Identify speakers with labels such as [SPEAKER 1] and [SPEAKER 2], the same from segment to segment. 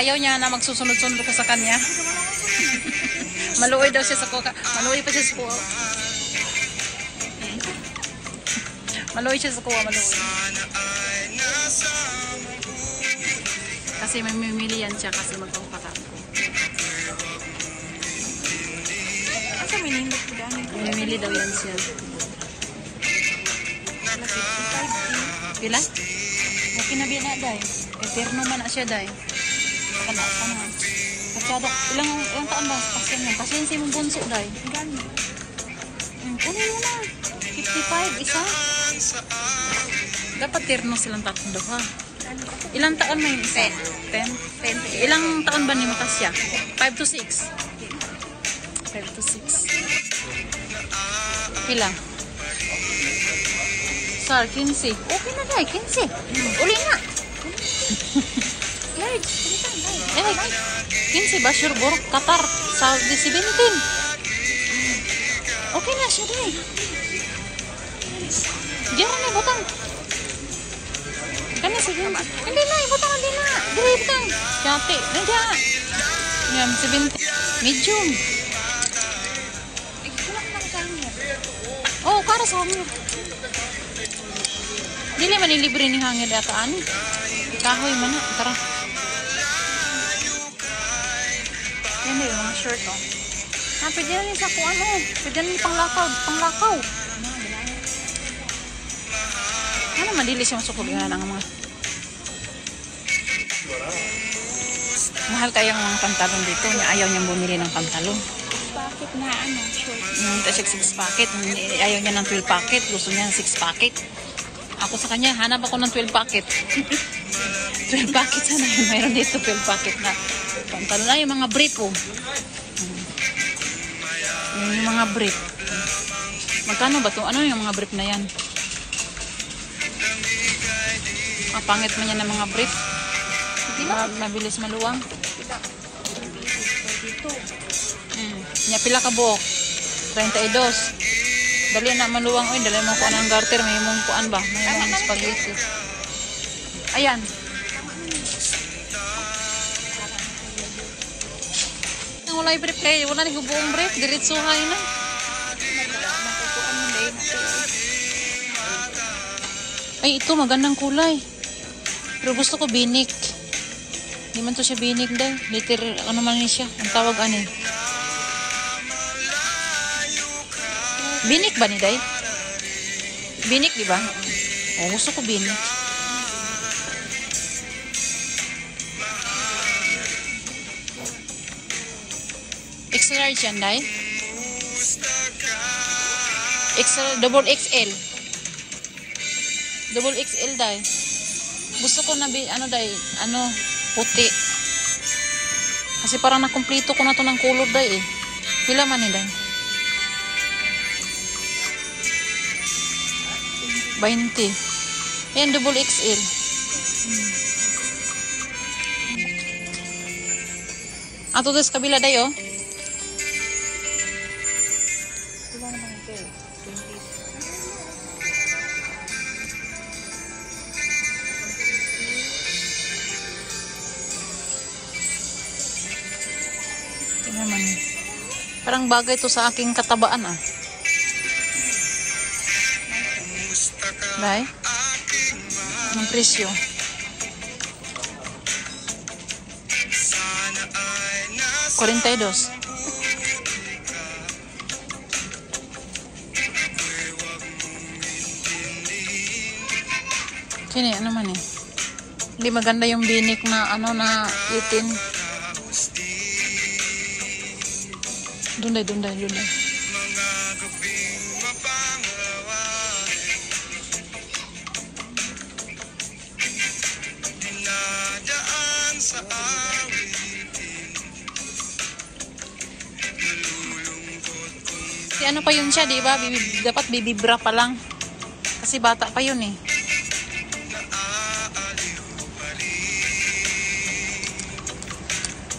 [SPEAKER 1] Ayaw niya na magsusunod-sunod ko sa kanya. Maluoy daw siya sa kuka. Maluoy pa siya sa kuha. Maluoy siya sa kuha, maluoy. Kasi may mimili yan siya kasi magpapaka ko.
[SPEAKER 2] Asa may nindot ko?
[SPEAKER 1] Mimili daw yan siya.
[SPEAKER 2] Wala 55
[SPEAKER 1] Pila? Okay na biya na, day. Eterno man na siya, day. Saka na, saka na. Kasyado, ilang, ilang taon ba? Pasyan yan. Pasyan siya mong bunso, day. Hmm, Kunin mo na. 55, isa. Dapat terno silang tatlo, ha? Ilang taon may isa? 10. 10. Ilang taon ba ni Matasya? 5 to 6. 5 to 6. Pila? Sir, 15. Okay na dahil, 15. Uli na.
[SPEAKER 2] Large. Pilitan, large.
[SPEAKER 1] Eh, 15 ba? Sure, Bor, Qatar. Saudi 17. Okay na siya dahil. Diyan na, butang. Kani sige. Hindi na, ibutang hindi na. Dili butang. Kati, nandiya. Yan, 17. Medium.
[SPEAKER 2] Eh, wala ka lang sa inyo.
[SPEAKER 1] Oh, para sa hangin. Dili man ilibre ni hangin ata ani. Kahoy man na, tara. Yan na yung mga shirt oh. Ah, pwede na rin sa kung ano. Pwede na rin panglakaw. Panglakaw. Ano madili siya masukul yan ang mga Mahal kayang mga pantalon dito. Niya Ayaw niyang bumili ng pantalon.
[SPEAKER 2] Bakit na ano, short?
[SPEAKER 1] Hindi siya 6 packet. Hindi- Ayaw niya ng 12 packet. Gusto niya ng 6 packet. Ako sa kanya, hanap ako ng 12 packet. 12 packet sana yun. Mayroon dito 12 packet na pantalon. Ay, yung mga brief oh. Yung mga brief. Magkano ba to? Ano yung mga brief na yan? Ang pangit man yan ng mga brief. Ma- mabilis maluwang. Mm. Nya pila ka buok? 32. Dali na maluwang oy, dali mo kuan ang garter, may mong kuan ba? May mong spaghetti. Ayan. Ang wala brief kay wala ni buong brief, diretso hay na.
[SPEAKER 2] Dahil
[SPEAKER 1] Ay, ito magandang kulay. Pero gusto ko binik. Hindi man to siya binik dahil. Liter, ano man ni siya. Ang tawag ani. Binik ba ni Day? Binik, di ba? Oh, gusto ko binik. Large yan, Day? Extra, double XL. Double XL dai. Gusto ko na ano dai, ano puti. Kasi parang nakumpleto ko na to ng color dai eh. Pila man ni dai? 20. Yan double XL. Ato des kabila dai
[SPEAKER 2] Naman.
[SPEAKER 1] Parang bagay to sa aking katabaan ah. Dai? Anong presyo? Quarenta y dos. Kini, ano man eh. Hindi maganda yung binik na ano na itin. Dunday, dunday, dunday. Si ano pa yun siya, di ba? Bibi- dapat bibibra pa lang. Kasi bata pa yun eh.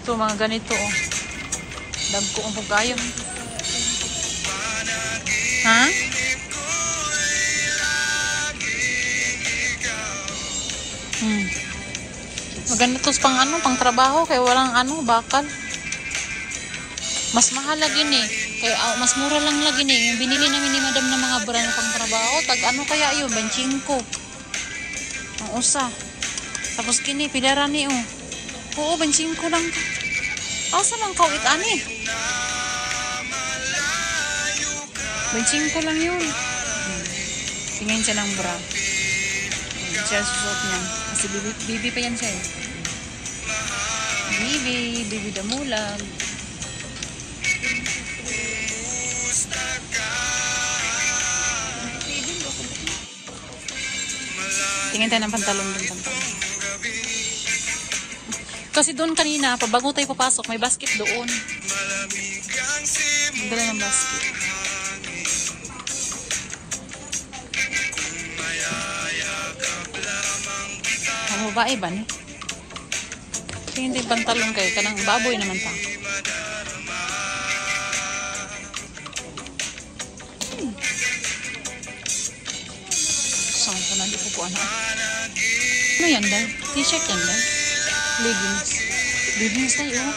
[SPEAKER 1] Ito, mga ganito oh. Dagko ang pagkayon. Ha? Hmm. Maganda to pang ano, pang trabaho kaya walang ano, bakal. Mas mahal lagi ni. Kaya ah, mas mura lang lagi ni. Yung binili namin ni madam ng mga brand pang trabaho, tag ano kaya yun, banchingko. Ang usa. Tapos kini, pilara ni oh. Oo, banchingko lang to. Asa lang kau ani? Banchingko lang yun. Tingin siya ng bra. Hmm, Siya susuot niya. Kasi bibi, bibi pa yan siya eh. Bibi, bibi damulag. Tingin tayo ng pantalon dun, pantalon. Kasi doon kanina, pag bago tayo papasok, may basket doon. Ang dala ng basket. Ang babae ba ni? Tingin tayo pantalon kayo, kanang baboy naman ta. Hmm. Saan ko na, di ko po ano. Ano yan dahil? T-shirt yan dahil? Leggings. Leggings na yun.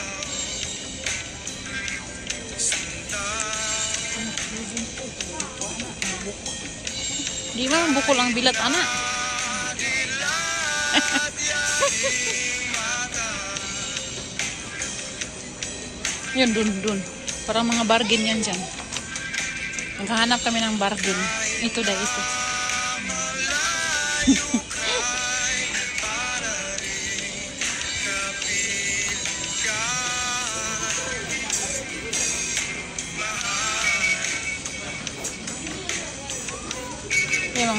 [SPEAKER 1] Di ba ang buko lang bilat, anak? Yun, dun, dun. Parang mga bargain yan dyan. Naghahanap kami ng bargain. Ito dahil ito.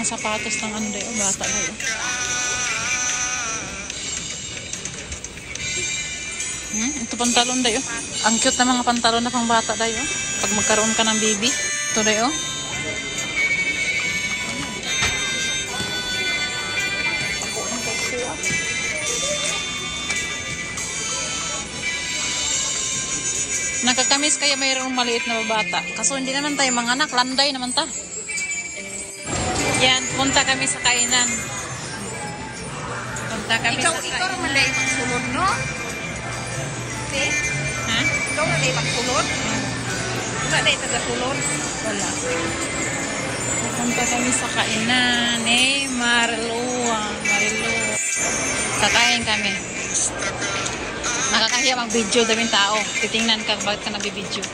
[SPEAKER 1] Mga sapatos ng ano dayo, bata dayo. Hmm, ito pantalon dayo. Ang cute na mga pantalon na pang bata dayo. Pag magkaroon ka ng baby, ito dayo. Nakakamis kaya mayroong maliit na bata. Kaso hindi naman tayo mga anak, landay naman ta. Yan, punta kami sa kainan. Punta kami
[SPEAKER 2] Ikaw,
[SPEAKER 1] sa
[SPEAKER 2] ikaw
[SPEAKER 1] kainan.
[SPEAKER 2] naman dahil magsulod, no? Si?
[SPEAKER 1] Ha?
[SPEAKER 2] Ikaw na dahil magsulod? Wala dahil tagasulod?
[SPEAKER 1] Wala. Punta kami sa kainan. Eh, Marlua. Marilu. Kakain kami. Nakakahiya mag-video daming tao. Titingnan ka bakit ka nabibidyo.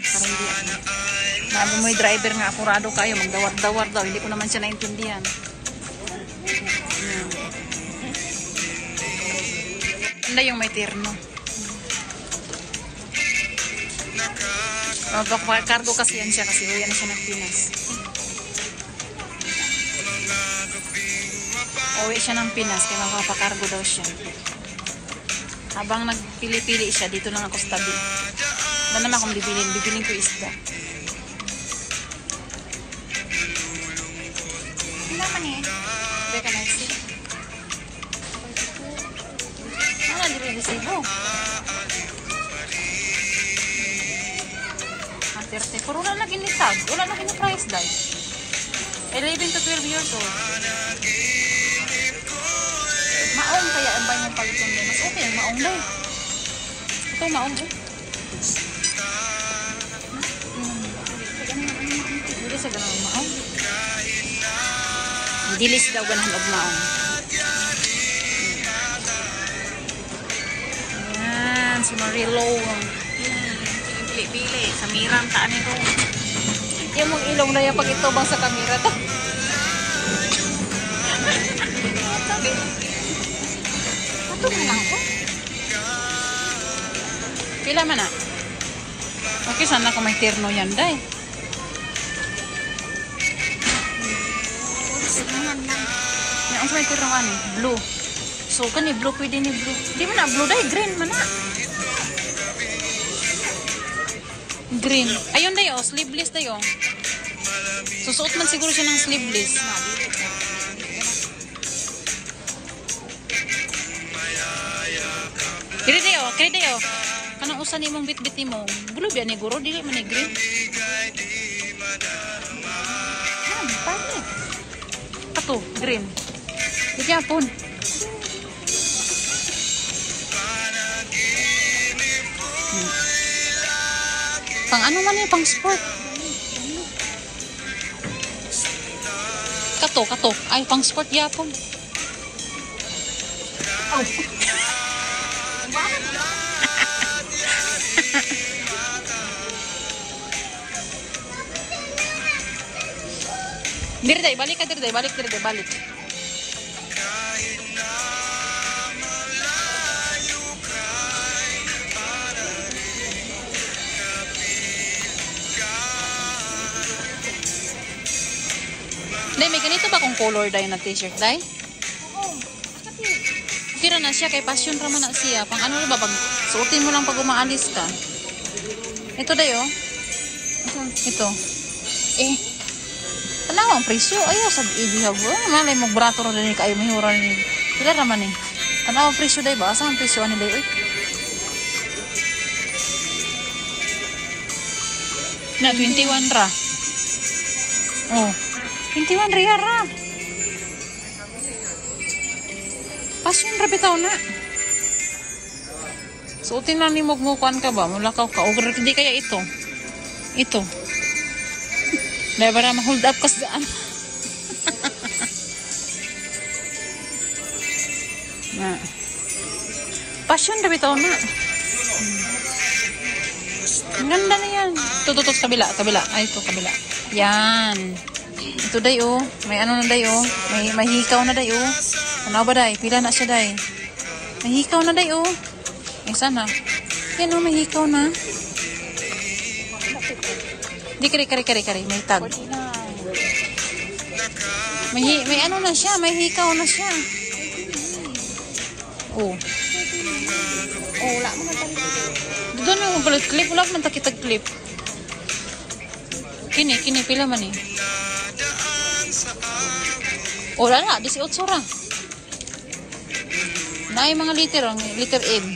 [SPEAKER 1] Parang hindi ako. Nabi mo driver nga, apurado kayo, magdawar-dawar daw. Hindi ko naman siya naintindihan. Yan. Ganda yung may terno. Magpapakargo kasi yan siya kasi uwi na siya ng Pinas. Uwi siya ng Pinas kaya magpapakargo daw siya. Habang nagpili-pili siya, dito lang ako sa tabi. Wala naman akong bibilin. Bibilin ko isda.
[SPEAKER 2] Wala man eh.
[SPEAKER 1] Beka na isi. Ano di rin resibo? Ah, 30. Pero wala lagi ni tag. Wala lagi ni price dahil. 11 to 12 years old. Maong kaya ang bayan ng paliton din. Mas okay ang maong dahil. Ito maong eh. Hindi sa ganun maong. Dilis daw ganahan og maong. Yan, si Marilo.
[SPEAKER 2] Pili-pili. Sa mirang taan ito.
[SPEAKER 1] Yung mong ilong na yan pag ito bang sa kamera to.
[SPEAKER 2] Ito mo lang ko.
[SPEAKER 1] Pila man na? Okay, sana kung may terno yan, day. May terno ano, blue. So, kani blue, pwede ni blue. Di man na, blue dahil, green man na. Green. Ayun dayo, sleeveless dayo. Susuot man siguro siya ng sleeveless. Kiri dayo, kiri dayo. Kanang usa ni mong bitbit ni mo. Blue biya ni guro, dili man ni green. Ah, pare. Ato, green. Di pun. Pang ano man yung pang sport? Kato, kato. Ay, pang sport yapon. Diri day, balik ka diri day, balik diri day, balik. May ganito ba kung color day na t-shirt day? Kira na siya kay passion raman na siya. Pang ano ba pag suotin mo lang pag umaalis ka. Ito day oh. Ito. Eh. Ano ang presyo? Ayaw sa ibihag. Oh, malay mo brato rin ni kayo mahura ni. Pila raman eh. Ano ang presyo day ba? Asa ang presyo ni day? Uy. Na 21 ra. Oh. 21 riya ra. Pasyon ra bitaw na. Suotin na ni mugmukuan ka ba? Mula ka ka. O di kaya ito. Ito. Dahil para ma-hold up ka saan. na. Pasyon ra bitaw na. Ang ganda na yan. Ito, kabila, kabila. Ay, ito, kabila. Yan. Ito day oh. May ano na day oh. May mahikaw na day oh. Ano ba day? Pila na siya day. Mahikaw na day oh. Ay sana. Yan oh, mahikaw na. Di kari kari kari kari. May tag. May, may ano na siya. May hikaw na siya. Oh.
[SPEAKER 2] Oh, wala mo na
[SPEAKER 1] Doon yung balit clip. Wala man takitag clip. Kini, kini. Pila man eh. Wala na. 18 ra. Na yung mga liter. Ang liter M.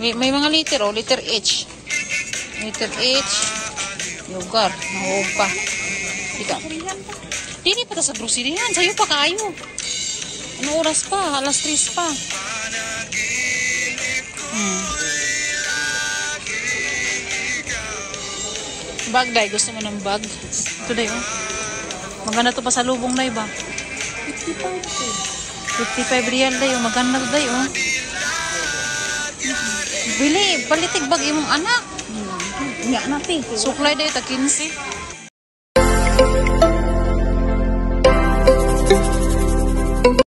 [SPEAKER 1] May, may mga liter o. Liter H. Liter H. Lugar. Nahuog pa. Ika. Dini pa sa groceryhan. Sa'yo pa kayo. Ano oras pa? Alas 3 pa. Hmm. Bag, day. Gusto mo ng bag? Ito, day, oh. Maganda to pa sa lubong, day, ba? 55 real, day, oh. Maganda to, day, oh. Bili, palitig bag imong anak.
[SPEAKER 2] Nga natin.
[SPEAKER 1] Suklay, day, ta 15.